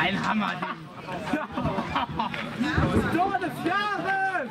Ein Hammer. Tor des Jahres!